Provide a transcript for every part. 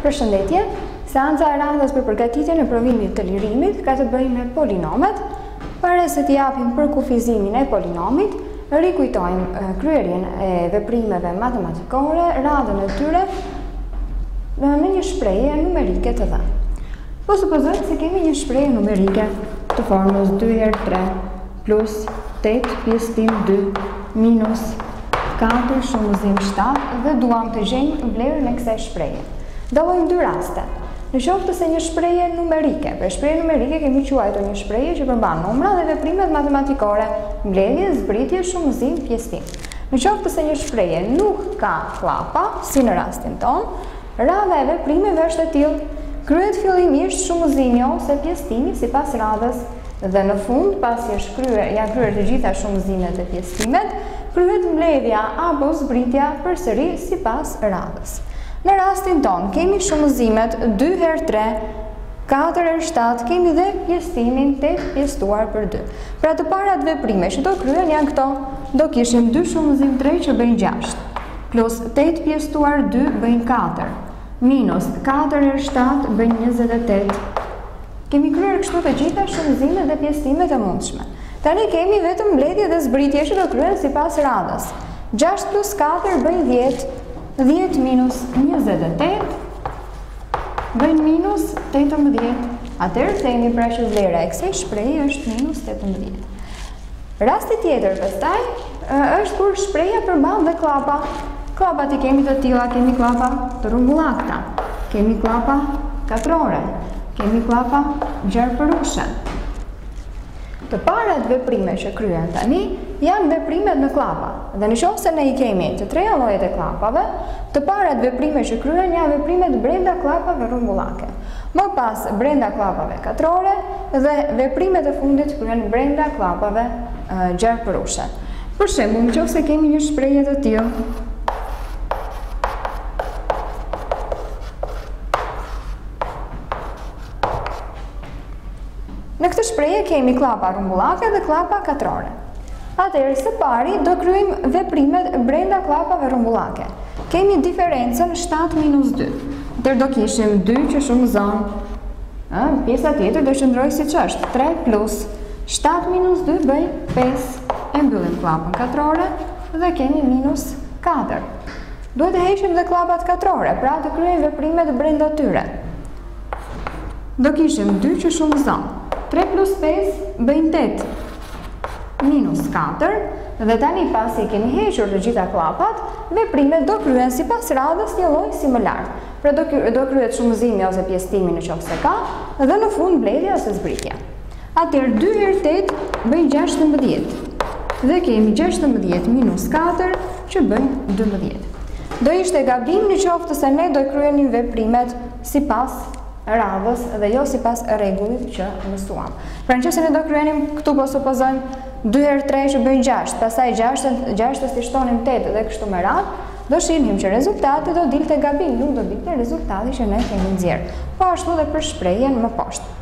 Përshëndetje, seanca e radhës për përgatitjen e provimit të lirimit ka të bëjë me polinomet. Para se të japim përkufizimin e polinomit, rikujtojmë kryerjen e veprimeve matematikore, radhën e tyre në një shprehje numerike të dhënë. Po supozojmë se kemi një shprehje numerike të formës 2 herë 3 plus tetë pjesëtim dy minus katër shumëzim shtatë dhe duam të gjejmë vlerën e kësaj shprehjeje. Dallojmë dy raste. Në qoftë se një shprehje numerike, pra shprehje numerike kemi quajtur një shprehje që përmban numra dhe veprimet matematikore, mbledhje, zbritje, shumëzim, pjesëtim. Në qoftë se një shprehje nuk ka kllapa, si në rastin tonë, radha e veprimeve është e tillë, kryhet fillimisht shumëzimi ose pjesëtimi sipas radhës, Dhe në fund, pasi është kryer, janë kryer të gjitha shumëzimet dhe pjesëtimet, kryhet mbledhja apo zbritja përsëri sipas radhës. Në rastin tonë, kemi shumëzimet dy herë tre, katër herë shtatë, kemi dhe pjesëtimin tetë pjesëtuar për dy. Pra të parat veprime që do kryhen janë këto, do kishim dy shumëzim tre që bëjnë gjashtë, plus tetë pjesëtuar dy bëjnë katër. Minus katër herë shtatë bëjnë njëzet e tetë. Kemi kryer kështu të gjitha shumëzimet dhe pjesëtimet e mundshme. Tani kemi vetëm mbledhje dhe zbritje që do kryhen sipas radhës. 6 plus 4 bëjnë 10, 10 minus 28 bëjnë minus 18. Atëherë themi pra që vlera e kësaj shprehjeje është minus 18. Rasti tjetër pastaj është kur shprehja përmban dhe kllapa. Kllapat i kemi të tilla, kemi kllapa të rrumbullakëta, kemi kllapa katrore, kemi kllapa gjarpërushe. Të parat veprime që kryhen tani janë veprimet në kllapa. Dhe në qoftë se ne i kemi të treja llojet e kllapave, të parat veprime që kryhen janë veprimet brenda kllapave rrumbullake. Më pas brenda kllapave katrore, Dhe veprimet e fundit kryhen brenda kllapave gjarpërushe. Për shembull, në qoftë se kemi një shprehje të tillë, Në këtë shprehje kemi kllapa rrumbullake dhe kllapa katrore. Atëherë, së pari, do kryejmë veprimet brenda kllapave rrumbullake. Kemi diferencën shtatë minus dy. Atëherë do kishim dy që shumëzon, ë, pjesa tjetër do qëndrojë siç është, tre plus shtatë minus dy bëjnë pesë. E mbyllim kllapën katrore dhe kemi minus katër. Duhet të heqim dhe kllapat katrore, pra të kryejmë veprimet brenda tyre. Do kishim dy që shumëzon. Tre plus pesë bëjnë tetë. minus 4 dhe tani pasi i kemi hequr të gjitha kllapat, veprimet do kryhen sipas radhës njëlloj si më lartë. Pra do, do kryhet shumëzimi ose pjesëtimi në qoftë se ka dhe në fund mbledhja ose zbritja. Atëherë 2 herë 8 bëjnë 16 dhe kemi 16 minus 4 që bëjnë 12. Do ishte gabim në qoftë se ne do kryenim veprimet sipas radhës dhe jo sipas rregullit që mësuam. Pra në qoftë se ne do kryenim këtu po supozojmë dy herë tre që bëjnë gjashtë, pastaj gjashtë, gjashtës i shtonim tetë dhe kështu me radhë, do shihnim që rezultati do dilte gabim, nuk do dilte rezultati që ne kemi nxjerrë. Po ashtu dhe për shprehjen më poshtë.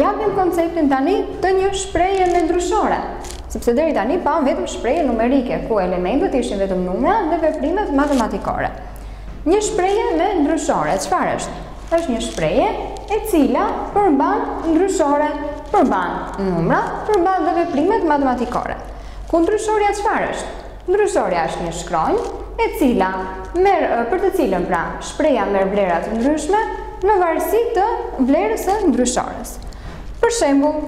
Japim konceptin tani të një shprehjeje me ndryshore, sepse deri tani pamë vetëm shprehje numerike ku elementët ishin vetëm numra dhe veprimet matematikore. Një shprehje me ndryshore, çfarë është? është një shprehje e cila përmban ndryshore, përmban numra, përmban dhe veprimet matematikore. Ku ndryshorja çfarë është? Ndryshorja është një shkronjë e cila merr për të cilën pra shprehja merr vlera të ndryshme në varësi të vlerës së ndryshores. Për shembull,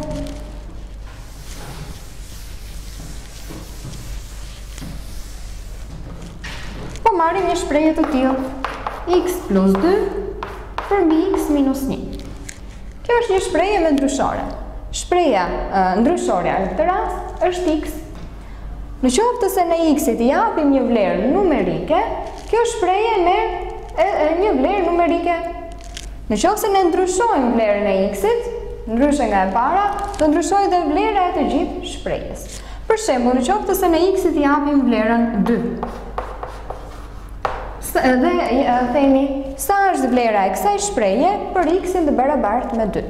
Po marrim një shprehje të tillë, x plus 2 përmbi x minus 1. Kjo është një shprehje me ndryshore. Shprehja, ndryshorja në këtë rast është x. Në qoftë se ne x-it i japim një vlerë numerike, kjo shprehje merr një vlerë numerike Në qoftë se ne ndryshojmë vlerën e x-it, ndryshe nga e para, do ndryshojë dhe vlera e të gjithë shprehjes. Për shembull, në qoftë se ne x-it i japim vlerën 2, dhe themi sa është vlera e kësaj shprehjeje për x-in të barabartë me 2.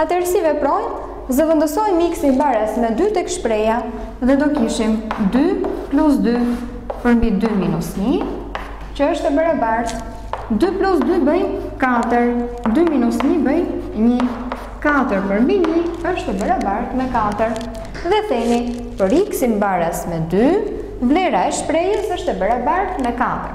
Atëherë si veprojmë? Zëvendësojmë x-in baras me dy tek shprehja dhe do kishim dy plus dy përmbi dy minus një, që është e barabartë dy plus dy bëjnë katër, dy minus një bëjnë një, katër përmbi një është e barabartë me katër. Dhe themi, për x-in baras me dy, vlera e shprehjes është e barabartë me katër.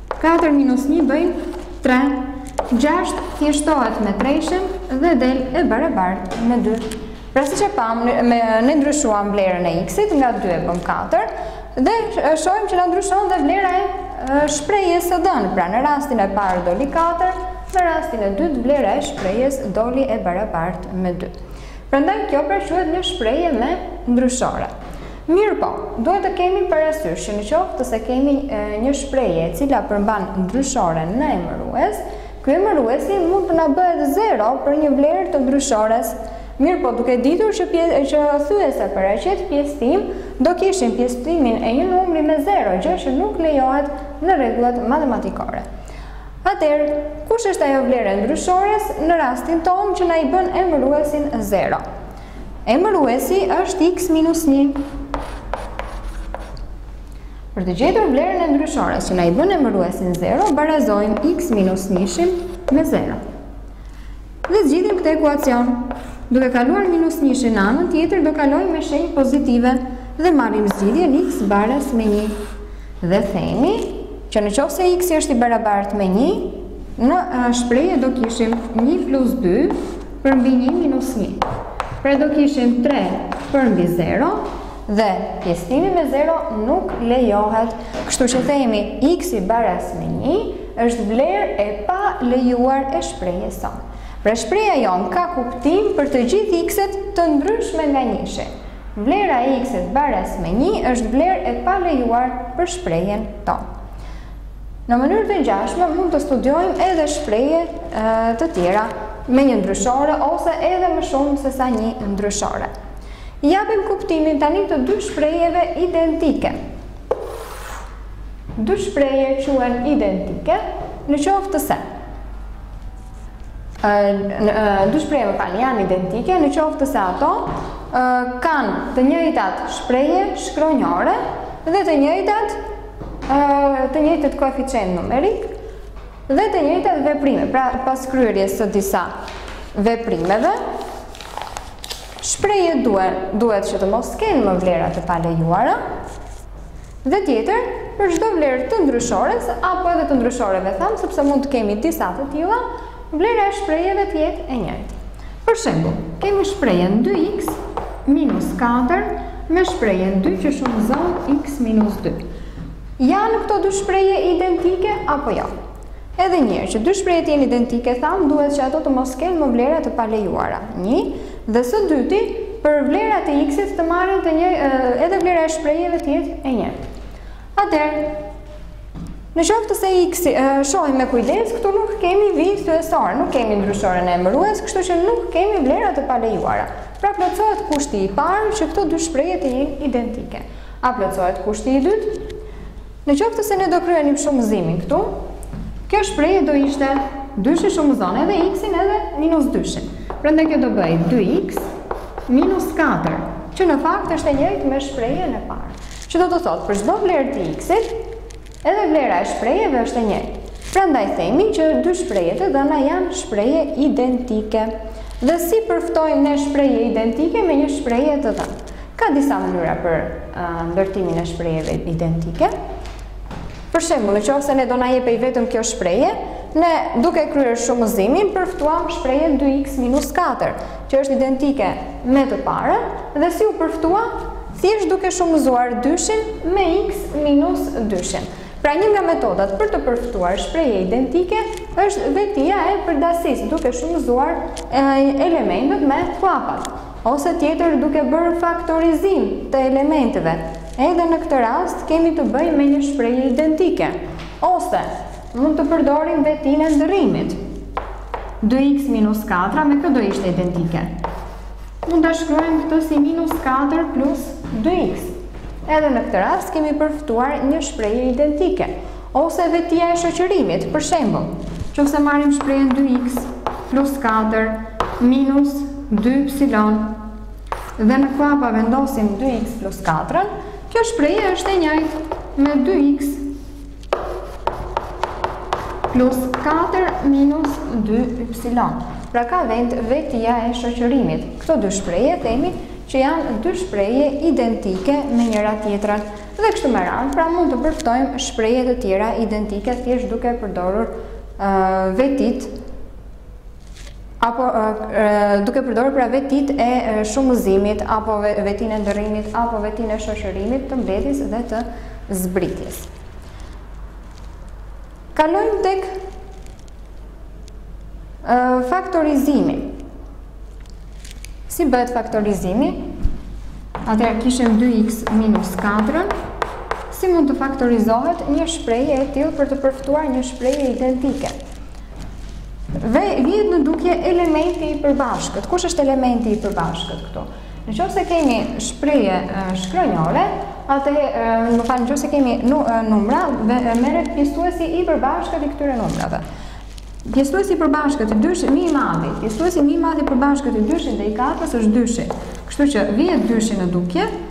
Katër minus një bëjnë tre. Gjashtë thjeshtohet me treshin dhe del e barabartë me dy. Pra siç e pamë, ne ndryshuam vlerën e x-it, nga dy e bëmë katër, dhe shohim që na ndryshon dhe vlera e shprehjes së dhënë. Pra në rastin e parë doli katër, në rastin e dytë vlera e shprehjes doli e barabartë me dy. Prandaj kjo pra quhet një shprehje me ndryshore. Mirëpo, duhet të kemi parasysh që në qoftë se kemi një shprehje e cila përmban ndryshore në emërues, ky emëruesi mund të na bëhet zero për një vlerë të ndryshores. Mirëpo, duke ditur që thyesa paraqet pjesëtim, do kishim pjesëtimin e një numri me zero, gjë që nuk lejohet në rregullat matematikore. Atëherë, kush është ajo vlerë e ndryshores në rastin tonë që na i bën emëruesin zero? Emëruesi është x minus 1. Për të gjetur vlerën e ndryshores që na i bën emëruesin 0, barazojmë x minus 1-shin me 0. Dhe zgjidhim këtë ekuacion. Duke kaluar minus 1-shin në anën tjetër, do kalojë me shenjë pozitive dhe marrim zgjidhjen x baras me 1. Dhe themi që në qoftë se x është i barabartë me 1, në shprehje do kishim 1 plus 2 përmbi 1 minus 1. Pra do kishim 3 përmbi 0 dhe pjesëtimi me 0 nuk lejohet. Kështu që themi x i baras me 1 është vlerë e palejuar e shprehjes sonë. Pra shprehja jonë ka kuptim për të gjithë x-et të ndryshme nga njëshi. Vlera e x-it baras me 1 është vlerë e palejuar për shprehjen tonë. Në mënyrë të ngjashme mund të studiojmë edhe shprehje të tjera me një ndryshore ose edhe më shumë sesa një ndryshore. Japim kuptimin tani të dy shprehjeve identike. Dy shprehje quhen identike në qoftë se dy shprehje më fal janë identike në qoftë se ato kanë të njëjtat shprehje shkronjore dhe të njëjtat të njëjtët koeficientë numerikë dhe të njëjtat veprime, pra pas kryerjes së disa veprimeve, shprehjet duhet, duhet që të mos kenë më vlera të palejuara, dhe tjetër, për çdo vlerë të ndryshores, apo edhe të ndryshoreve thamë, sepse mund të kemi disa të tilla, Vlera e shprehjeve të jetë e njëjtë. Për shembull, kemi shprehjen 2x minus 4 me shprehjen 2 që shumëzon x minus 2. Janë këto dy shprehje identike apo jo? Edhe njëherë që dy shprehje të jenë identike, thamë duhet që ato të mos kenë më vlera të palejuara. Një, dhe së dyti, për vlerat e x-it të marrin të një, edhe vlera e shprehjeve të jetë e njëjtë. Atëherë, në qoftë se i shohim me kujdes, këtu nuk kemi vijë thyesore, nuk kemi ndryshoren në emërues, kështu që nuk kemi vlera të palejuara. Pra plotësohet kushti i parë që këto dy shprehje të jenë identike. A plotësohet kushti i dytë? Në qoftë se ne do kryenim shumëzimin këtu, kjo shprehje do ishte dyshi shumëzon edhe x-in edhe minus dyshin. Prandaj kjo do bëhej 2x minus 4, që në fakt është e njëjtë me shprehjen e parë. Që do të thotë për çdo vlerë të x-it, edhe vlera e shprehjeve është e njëjtë. Prandaj themi që dy shprehjet e dhëna janë shprehje identike. Dhe si përftojmë ne shprehje identike me një shprehje të dhënë? Ka disa mënyra për ndërtimin e shprehjeve identike. Për shembull, në qoftë se ne do na jepej vetëm kjo shprehje, ne duke kryer shumëzimin përftuam shprehjen 2x minus 4, që është identike me të parën dhe si u përftua Thjesht duke shumëzuar dyshin me x minus dyshin. Pra një nga metodat për të përftuar shprehje identike është vetia e përdasisë duke shumëzuar elementet me kllapat, ose tjetër duke bërë faktorizim të elementeve, edhe në këtë rast kemi të bëjmë me një shprehje identike, ose mund të përdorim vetinë e ndërrimit, dy x minus katra me kë do ishte identike? Mund ta shkruajmë këtë si minus katër plus dy iks. Edhe në këtë rast kemi përftuar një shprehje identike, ose vetia e shoqërimit, për shembull, në qoftë se marrim shprehjen dy iks plus katër minus dy ipsilon dhe në kllapa vendosim dy iks plus katër, kjo shprehje është e njëjtë me dy iks plus 4 minus 2y. Pra ka vend vetia e shoqërimit. Këto dy shprehje themi që janë dy shprehje identike me njëra tjetra. Dhe kështu me radhë, pra mund të përftojmë shprehje të tjera identike thjesht duke përdorur uh, vetitë apo duke përdorur pra vetitë e shumëzimit apo vetinë e ndërrimit apo vetinë e shoqërimit të mbledhjes dhe të zbritjes. Kalojmë tek faktorizimi. Si bëhet faktorizimi? Atëherë kishim 2x minus 4. Si mund të faktorizohet një shprehje e tillë për të përftuar një shprehje identike? Dhe vihet në dukje elementi i përbashkët. Kush është elementi i përbashkët këtu? Në qoftë se kemi shprehje shkronjore, atë më fal në qoftë se kemi numra, dhe merret pjesëtuesi i përbashkët i këtyre numrave. Pjesëtuesi i përbashkët i dyshit, më i madhi, pjesëtuesi më i madh i përbashkët i dyshit dhe i katrës është dyshi. Kështu që vihet dyshi në dukje,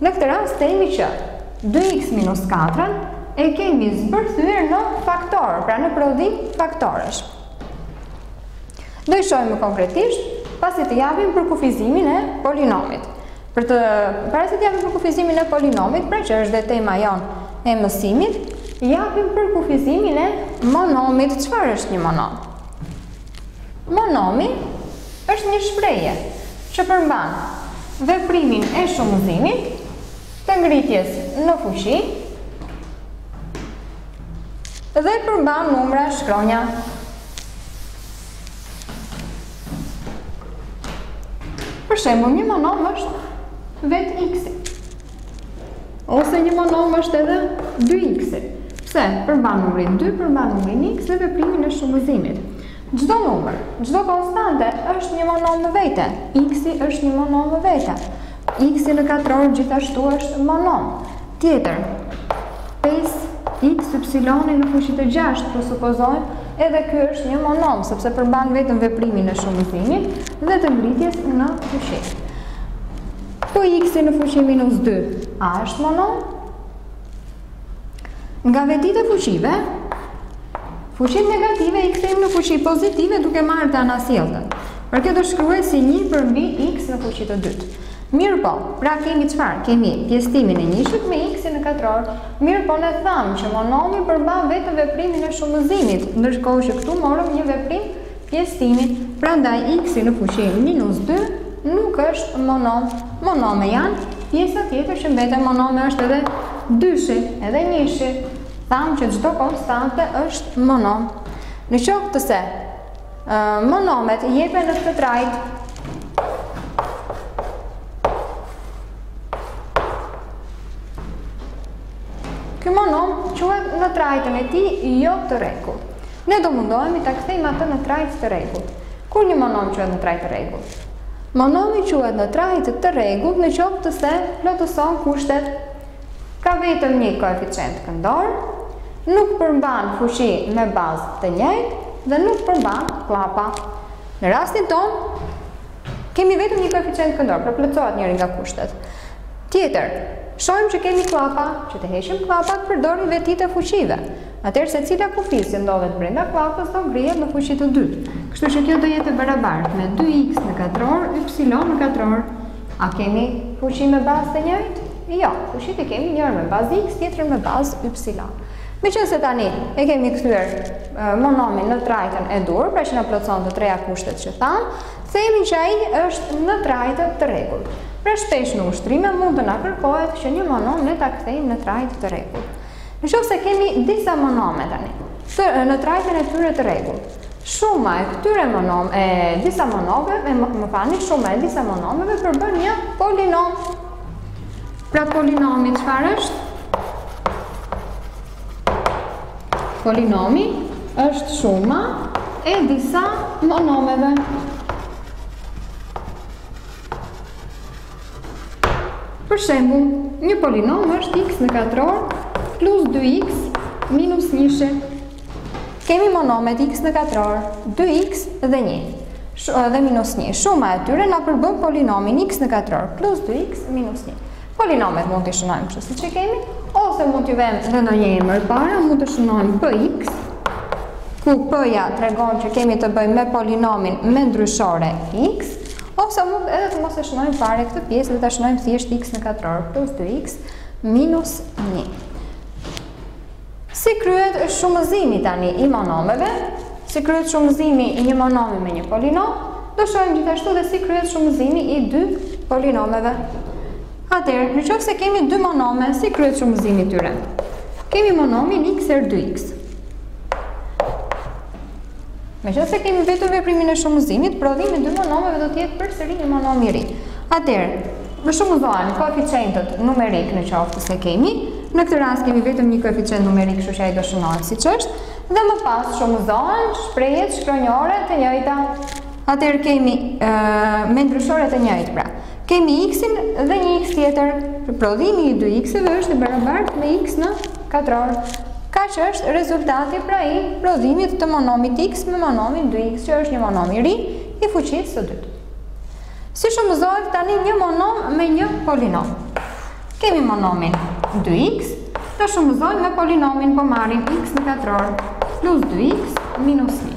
Në këtë rast themi që dy iks minus katrën e kemi zbërthyer në faktorë, pra në prodhim faktorësh. Do i shohim më konkretisht pasi të japim përkufizimin e polinomit. Para se të japim përkufizimin e polinomit, pra që është dhe tema jonë e mësimit, japim përkufizimin e monomit. Çfarë është një monom? Monomi është një shprehje që përmban veprimin e shumëzimit, të ngritjes në fuqi dhe përmban numra shkronja. Për shembull, një monom është vetë x-i. Ose një monom është edhe 2x-i. Pse? Përmban numrin 2, përmban numrin x dhe veprimin e shumëzimit. Çdo numër, çdo konstante është një monom në vete. X-i është një monom në vete. X-i në katror gjithashtu është monom. Tjetër, 5x y-i në fuqi të 6, po supozojmë, edhe ky është një monom, sepse përmban vetëm veprimin e shumëzimit dhe të ngritjes në fuqi. Po x-i në fuqi minus 2, a është monom? Nga vetitë e fuqive, fuqitë negative i kthejmë në fuqi pozitive duke marrë të anasjelltën. Pra kjo do shkruhet si një përmbi x në fuqi të dytë. Mirëpo, pra kemi çfarë? Kemi pjesëtimin e njëshit me x-in në katror. Mirëpo, ne thamë që monomi përmban vetëm veprimin e shumëzimit, ndërkohë që këtu morëm një veprim pjesëtimi, prandaj x-i në fuqi minus 2 nuk është monom. Monome janë, pjesa tjetër që mbeten monome është edhe dyshi, edhe njëshi. Thamë që çdo konstante është monom. Në qoftë se, monomet jepen në këtë trajtë, ky monom quhet në trajtën e tij jo të rregullt. Ne do mundohemi ta kthejmë atë në trajtë të rregullt. Kur një monom quhet në trajtë të rregullt? Monomi quhet në trajtë të rregullt në qoftë se plotëson kushtet ka vetëm një koeficient këndor, nuk përmban fuqi me bazë të njëjtë dhe nuk përmban kllapa. Në rastin tonë kemi vetëm një koeficient këndor, pra plotësohet njëri nga kushtet. Tjetër, shohim që kemi kllapa, që të heqim kllapat përdorim vetitë e fuqive. Atëherë secila kufizë që ndodhet brenda kllapës do ngrihet në fuqi të dytë, kështu që kjo do jetë e barabartë me dy iks në katror, ypsilon në katror. A kemi fuqi me bazë të njëjtë? Jo, fuqitë i kemi njërën me bazë iks, tjetrën me bazë ypsilon. Meqenëse tani e kemi kthyer monomin në trajtën e duhur, pra që na plotëson të treja kushtet që thamë, themi që ai është në trajtë të rregullt. Pra shpesh në ushtrime mund të na kërkohet që një monom ne ta kthejmë në trajtë të rregullt. Në qoftë se kemi disa monome tani, të, në trajtën e tyre të rregullt, shuma e këtyre monom, e disa monomeve, e më, më falni, shuma e disa monomeve përbën një polinom. Pra polinomi çfarë është? Polinomi është shuma e disa monomeve. Për shembull, një polinom është x në katror plus 2x minus 1. Kemi monomet x në katror, 2x dhe 1. Dhe minus 1. Shuma e tyre na përbën polinomin x në katror plus 2x minus 1. Polinomet mund t'i shënojmë kështu siç i kemi, ose mund t'u vëmë edhe ndonjë emër para, mund ta shënojmë px ku p-ja tregon që kemi të bëjmë me polinomin me ndryshore x, Ose mund edhe të mos e shënojmë fare këtë pjesë dhe ta shënojmë thjesht x në katror plus 2x minus 1. Si kryhet shumëzimi tani i monomeve? Si kryhet shumëzimi i një monomi me një polinom? Do shohim gjithashtu dhe si kryhet shumëzimi i dy polinomeve. Atëherë, në qoftë se kemi dy monome, si kryhet shumëzimi i tyre? Kemi monomin x herë 2x. Meqenëse kemi vetëm veprimin e shumëzimit, prodhimi i dy monomeve do të jetë përsëri një monom i ri. Atëherë, më shumëzohen koeficientët numerikë në qoftë se kemi, në këtë rast kemi vetëm një koeficient numerik, kështu që ai do shënohet siç është, dhe më pas shumëzohen shprehjet shkronjore të njëjta. Atëherë kemi me ndryshore të njëjtë pra. Kemi x-in dhe një x tjetër. Prodhimi i dy x-eve është i barabartë me x në katror. Kaq është rezultati pra i prodhimit të monomit x me monomin dy x, që është një monom i ri i fuqisë së dytë. Si shumëzohet tani një monom me një polinom? Kemi monomin dy x, ta shumëzojmë me polinomin, po marrim x në katror plus dy x minus një.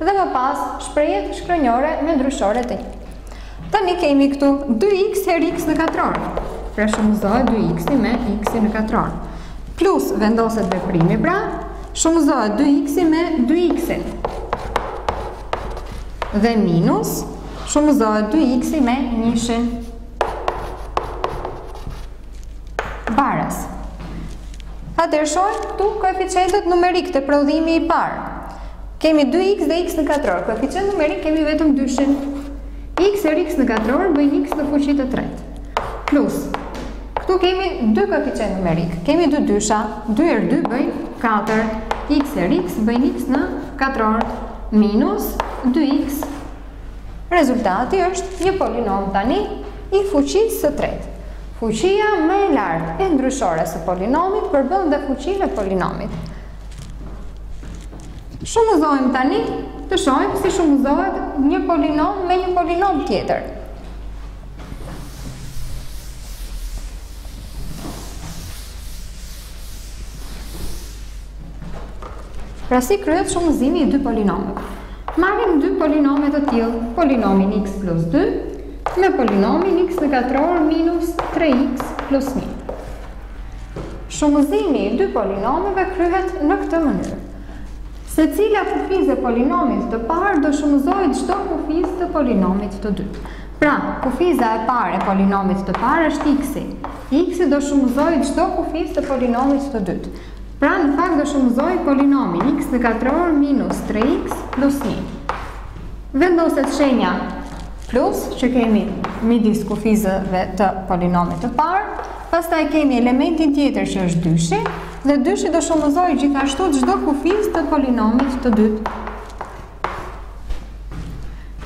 Dhe më pas, shprehjet shkronjore me ndryshore të njëjta. Tani kemi këtu 2x herë x në katror. Pra shumëzohet 2x-i me x-in në katror. Plus vendoset veprimi pra, shumëzohet 2x-i me 2x-in. Dhe minus shumëzohet 2x-i me njëshin. Baras. Atëherë shohim këtu koeficientët numerikë te prodhimi i parë. Kemi 2x dhe x në katror. Koeficient numerik kemi vetëm dyshin. x herë x në katror bëjnë x në fuqi të tretë. Plus, këtu kemi 2 koeficientë numerikë. Kemi 2 dysha. 2 herë 2 bëjnë 4. x herë x bëjnë x në katror. Minus 2x. Rezultati është një polinom tani i fuqisë së tretë. Fuqia më e lartë e ndryshores së polinomit përbën dhe fuqinë e polinomit. Shumëzojmë tani të shohim si shumëzohet një polinom me një polinom tjetër. Pra si kryhet shumëzimi i dy polinomeve. Marrim dy polinome të tillë, polinomin x plus 2 me polinomin x në katror minus 3x plus 1. Shumëzimi i dy polinomeve kryhet në këtë mënyrë. Secila kufizë e polinomit të parë do shumëzojë çdo kufizë të polinomit të dytë. Pra, kufiza e parë e polinomit të parë është x-i. X-i do shumëzojë çdo kufizë të polinomit të dytë. Pra, në fakt do shumëzojë polinomin x në katror minus 3x plus 1. Vendoset shenja plus që kemi midis kufizave të polinomit të parë, Pastaj kemi elementin tjetër që është dyshi, dhe dyshi do shumëzojë gjithashtu çdo kufizë të polinomit të dytë.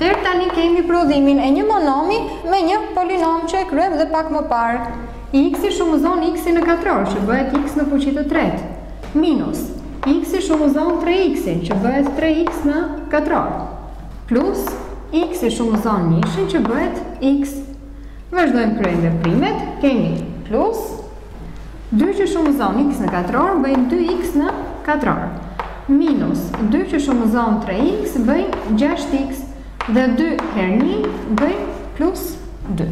Atëherë tani kemi prodhimin e një monomi me një polinom që e kryem dhe pak më parë. X-i shumëzon x-in në katror, që bëhet x në fuqi të tretë. Minus, x-i shumëzon 3x-in, që bëhet 3x në katror. Plus, x-i shumëzon njëshin, që bëhet x Vazhdojmë kryejmë veprimet, kemi plus, dy që shumëzon x në katror, bëjnë 2x në katror, minus, dy që shumëzon 3x, bëjnë 6x, dhe 2 herë 1, bëjnë plus 2.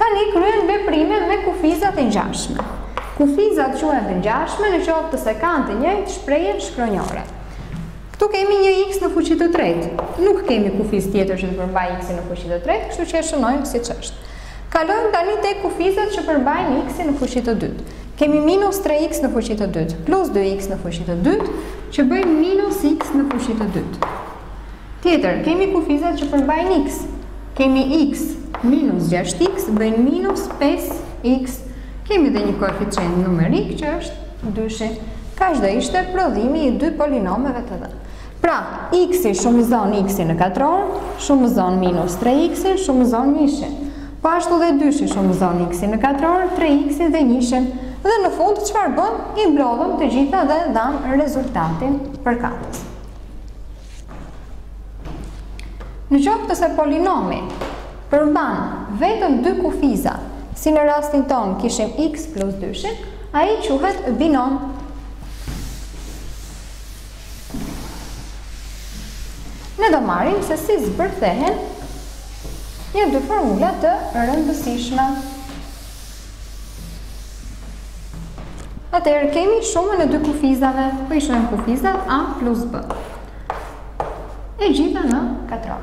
Tani kryejmë veprime me kufizat e ngjashme. Kufizat quhen të ngjashme në qoftë se kanë të njëjtë shprehjen shkronjore. Këtu kemi një x në fuqi të tretë. Nuk kemi kufizë tjetër që të përmbajë x-in në fuqi të tretë, kështu që e shënojmë siç është. Kalojmë tani tek kufizat që përmbajnë x-in në fuqi të dytë. Kemi minus 3x në fuqi të dytë, plus 2x në fuqi të dytë, që bëjnë minus x në fuqi të dytë. Tjetër, kemi kufizat që përmbajnë x. Kemi x minus 6x bëjnë minus 5x. Kemi dhe një koeficient numerik që është Dyshi. Kaq do ishte prodhimi i dy polinomeve të dhënë. Pra, x-i shumëzon x-in në katror, shumëzon minus 3x-in, shumëzon njëshin. Po ashtu dhe dyshi shumëzon x-in në katror, 3x-in dhe njëshin. Dhe në fund, çfarë bëmë? I mblodhëm të gjitha dhe dhamë rezultatin përkatës. Në qoftë se polinomi përmban vetëm dy kufiza, si në rastin tonë kishim x plus 2-shin, ai quhet binom. Ne do marrim se si zbërthehen një dy formula të rëndësishme. Atëherë kemi shumën e dy kufizave, po i shohim kufizat A plus B. E gjitha në katror.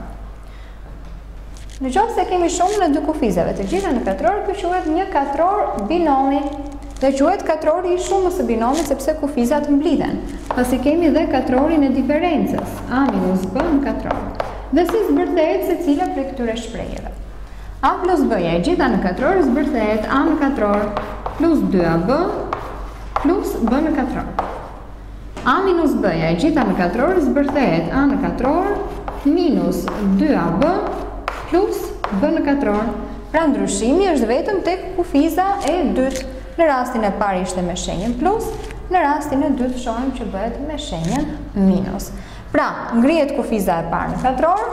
Në qoftë se kemi shumën e dy kufizave, të gjitha në katror, kjo quhet një katror binomi. Dhe quhet katrori i shumës së binomit sepse kufizat mblidhen. Pasi kemi dhe katrorin e diferencës, A minus B në katror. Dhe si zbërthehet secila prej këtyre shprehjeve. A plus B-ja e gjitha në katror zbërthehet A në katror plus 2AB plus B në katror. A minus B-ja e gjitha në katror zbërthehet A në katror minus 2AB plus B në katror. Pra ndryshimi është vetëm tek kufiza e dytë. Në rastin e parë ishte me shenjën plus, në rastin e dytë shohim që bëhet me shenjën minus. Pra, ngrihet kufiza e parë në katror,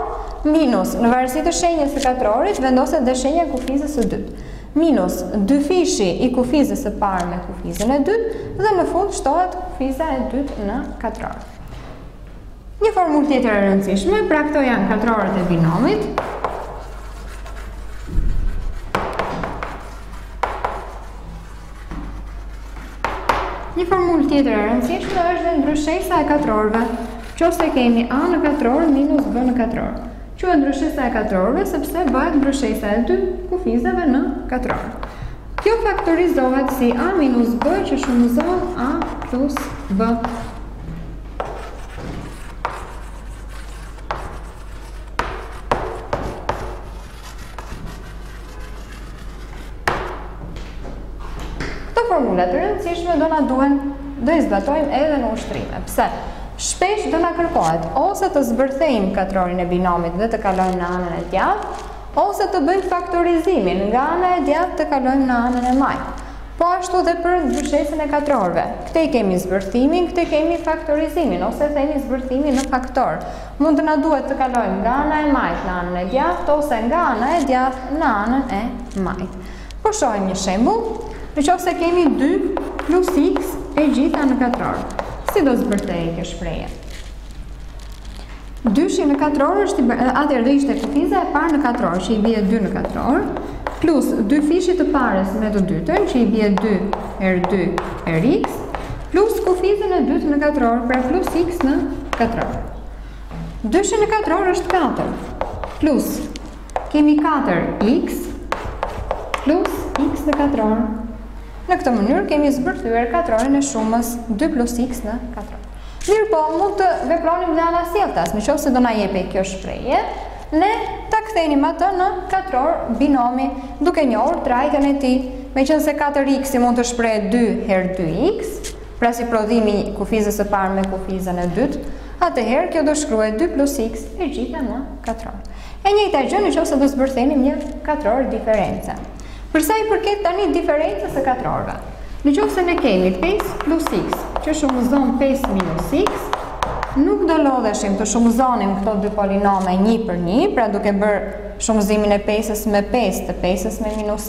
minus, në varësi të shenjës së katrorit vendoset dhe shenja e kufizës së dytë, minus, dyfishi i kufizës së parë me kufizën e dytë dhe në fund shtohet kufiza e dytë në katror. Një formulë tjetër e rëndësishme, pra këto janë katrorët e binomit, Një formulë tjetër e rëndësishme është dhe ndryshesa e katrorëve. Qofse kemi a në katror minus b në katror. Quhet ndryshesa e katrorëve sepse bëhet ndryshesa e dy kufizave në katror. Kjo faktorizohet si a minus b që shumëzon a plus b. Këto formulat e rëndësishme do na duhen do i zbatojmë edhe në ushtrime. Pse? Shpesh do na kërkohet ose të zbërthejmë katrorin e binomit dhe të kalojmë në anën e djathtë, ose të bëjmë faktorizimin nga ana e djathtë të kalojmë në anën e majtë. Po ashtu dhe për ndryshesën e katrorëve. Këtej kemi zbërthimin, këtej kemi faktorizimin, ose themi zbërthimin në faktor. Mund të na duhet të kalojmë nga ana e majtë në anën e djathtë ose nga ana e djathtë në anën e majtë. Po shohim një shembull, në qoftë se kemi 2 plus x e gjitha në katror, si do zbërthehej kjo shprehje? Dyshi në katror është atëherë do ishte kufiza e parë në katror që i bie 2 në katror plus dyfishi të parës me të dytën që i bie 2 herë 2 herë x plus kufizën e dytë në katror, pra plus x në katror. Dyshi në katror është 4, plus kemi 4x plus x në katror. Në këtë mënyrë kemi zbërthyër katrorin e shumës 2 plus x në katror. Mirëpo, mund të vepronim dhe anasjelltas, në qoftë se do na jepej kjo shprehje, ne ta kthenim atë në katror binomi, duke njohur trajtën e tij. Meqenëse katër x-i mund të shprehet dy herë dy x, pra si prodhim i kufizës së parë me kufizën e dytë, atëherë kjo do shkruhej dy plus x e gjitha në katror. E njëjta gjë në qoftë se do zbërthenim një katror diference. Për sa i përket tani diferencës së katrorëve, në qoftë se ne kemi 5 plus x që shumëzon 5 minus x, nuk do lodheshim të shumëzonim këto dy polinome një për një, pra duke bërë shumëzimin e 5-ës me 5 të 5-ës me minus